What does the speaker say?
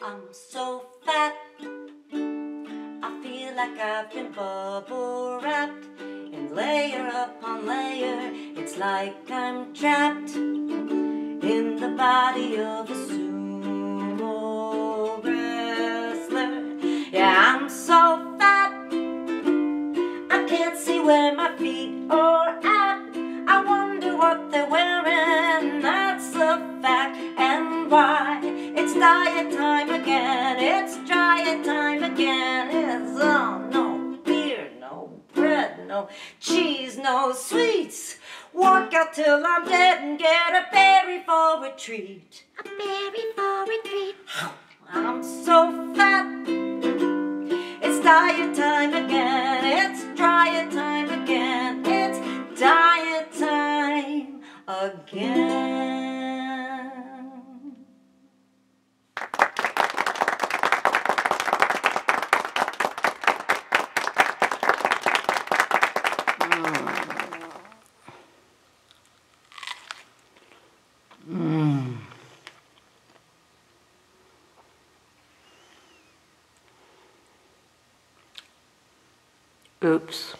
I'm so fat. I feel like I've been bubble wrapped in layer upon layer. It's like I'm trapped in the body of a sumo wrestler. Yeah, I'm so fat. I can't see where my feet are at. Diet time again. It's diet time again. It's oh no beer, no bread, no cheese, no sweets. Work out till I'm dead and get a berry for a treat. A berry for a treat. I'm so fat. It's diet time again. It's diet time again. It's diet time again. Oops.